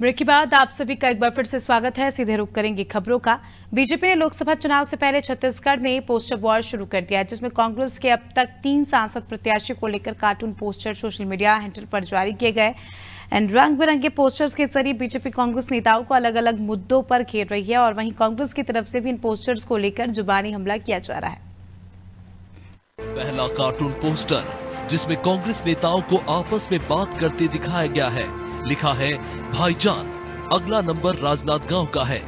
Break के बाद आप सभी का एक बार फिर से स्वागत है। सीधे रुक करेंगे खबरों का। बीजेपी ने लोकसभा चुनाव से पहले छत्तीसगढ़ में पोस्टर वॉर शुरू कर दिया, जिसमें कांग्रेस के अब तक तीन सांसद प्रत्याशी को लेकर cartoon poster social media handle पर जारी किए गए। एंड रंग बिरंगे पोस्टर्स के ज़रिए बीजेपी कांग्रेस नेताओं को अलग अलग मुद्दों पर घेर रही है और वहीं कांग्रेस की तरफ़ से भी इन पोस्टर्स को लेकर जुबानी हमला किया जा रहा है। पहला कार्टून पोस्टर, जिसमें कांग्रेस नेताओं को आपस में बात करते दिखाया गया है। लिखा है, भाईजान, अगला नंबर राजनाथ गाँव का है।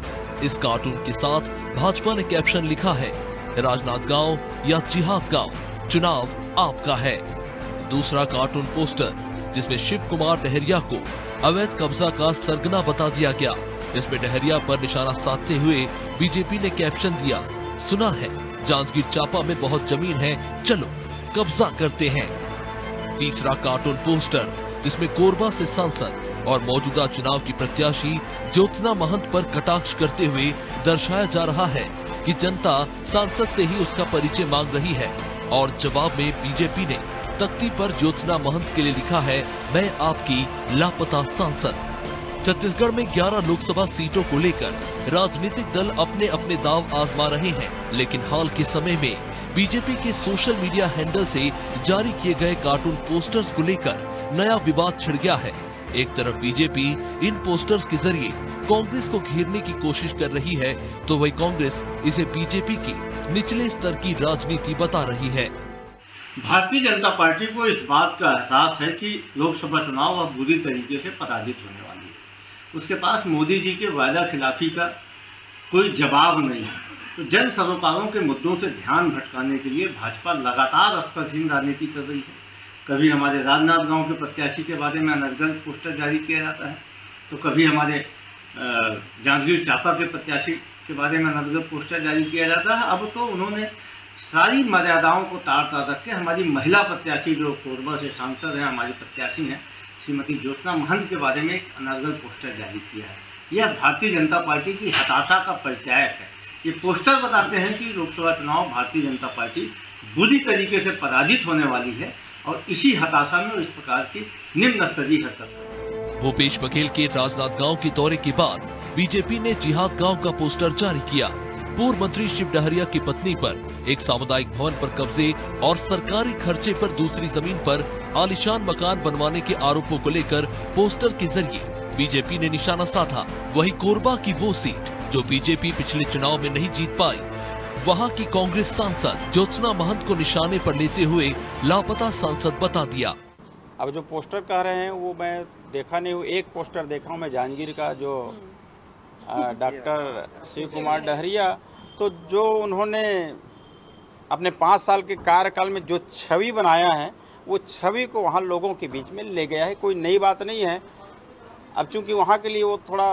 इस कार्टून के साथ भाजपा ने कैप्शन लिखा है, राजनाथ गाँव या जिहाद गाँव, चुनाव आपका है। दूसरा कार्टून पोस्टर, जिसमें शिव कुमार डहरिया को अवैध कब्जा का सरगना बता दिया गया। इसमें डहरिया पर निशाना साधते हुए बीजेपी ने कैप्शन दिया, सुना है, जांजगीर चापा में बहुत ज़मीन है, चलो कब्जा करते हैं। तीसरा कार्टून पोस्टर जिसमें कोरबा से सांसद और मौजूदा चुनाव की प्रत्याशी ज्योत्सना महंत पर कटाक्ष करते हुए दर्शाया जा रहा है कि जनता सांसद से ही उसका परिचय मांग रही है और जवाब में बीजेपी ने तख्ती पर ज्योत्सना महंत के लिए लिखा है, मैं आपकी लापता सांसद। छत्तीसगढ़ में 11 लोकसभा सीटों को लेकर राजनीतिक दल अपने अपने दाव आजमा रहे हैं, लेकिन हाल के समय में बीजेपी के सोशल मीडिया हैंडल से जारी किए गए कार्टून पोस्टर्स को लेकर नया विवाद छिड़ गया है। एक तरफ़ बीजेपी इन पोस्टर्स के ज़रिए कांग्रेस को घेरने की कोशिश कर रही है तो वही कांग्रेस इसे बीजेपी की निचले स्तर की राजनीति बता रही है। भारतीय जनता पार्टी को इस बात का एहसास है कि लोकसभा चुनाव अब बुरी तरीके से पराजित होने वाली है। उसके पास मोदी जी के वायदा खिलाफी का कोई जवाब नहीं है। तो जन सरोकारों के मुद्दों से ध्यान भटकाने के लिए भाजपा लगातार स्तरहीन राजनीति कर रही है। कभी हमारे राजनाथ गाँव के प्रत्याशी के बारे में अनर्गल पोस्टर जारी किया जाता है तो कभी हमारे जांजगीर चांपा के प्रत्याशी के बारे में अनर्गल पोस्टर जारी किया जाता है। अब तो उन्होंने सारी मर्यादाओं को तार तार रख के हमारी महिला प्रत्याशी जो कोरबा से सांसद हैं, हमारी प्रत्याशी हैं, श्रीमती ज्योत्ना महंत के बारे में एक अनर्गल पोस्टर जारी किया है। यह भारतीय जनता पार्टी की हताशा का परिचायक है। ये पोस्टर बताते हैं कि लोकसभा चुनाव भारतीय जनता पार्टी बुरी तरीके से पराजित होने वाली है। और इसी हताशा में इस प्रकार की निम्न स्तरीय हरकत भूपेश बघेल के राजनाथ गाँव के दौरे के बाद बीजेपी ने जिहाद गाँव का पोस्टर जारी किया। पूर्व मंत्री शिव डहरिया की पत्नी पर, एक सामुदायिक भवन पर कब्जे और सरकारी खर्चे पर दूसरी ज़मीन पर आलिशान मकान बनवाने के आरोपों को लेकर पोस्टर के ज़रिए बीजेपी ने निशाना साधा। वही कोरबा की वो सीट जो बीजेपी पिछले चुनाव में नहीं जीत पाई। वहाँ की कांग्रेस सांसद ज्योत्सना महंत को निशाने पर लेते हुए लापता सांसद बता दिया। अब जो पोस्टर कह रहे हैं, वो मैं देखा नहीं हूँ। एक पोस्टर देखा हूँ मैं, जांजगीर का, जो डॉक्टर शिव कुमार डहरिया। तो जो उन्होंने अपने पाँच साल के कार्यकाल में जो छवि बनाया है, वो छवि को वहाँ लोगों के बीच में ले गया है। कोई नई बात नहीं है। अब चूँकि वहाँ के लिए वो थोड़ा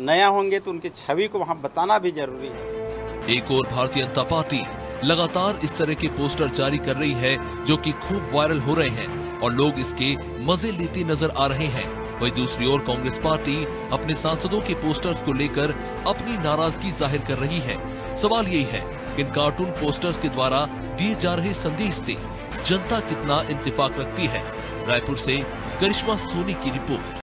नया होंगे तो उनकी छवि को वहाँ बताना भी ज़रूरी है। एक और भारतीय जनता पार्टी लगातार इस तरह के पोस्टर जारी कर रही है जो कि खूब वायरल हो रहे हैं और लोग इसके मज़े लेते नज़र आ रहे हैं। वही दूसरी ओर कांग्रेस पार्टी अपने सांसदों के पोस्टर्स को लेकर अपनी नाराज़गी ज़ाहिर कर रही है। सवाल यही है, इन कार्टून पोस्टर्स के द्वारा दिए जा रहे संदेश से जनता कितना इंतफाक रखती है? रायपुर से करिश्मा सोनी की रिपोर्ट।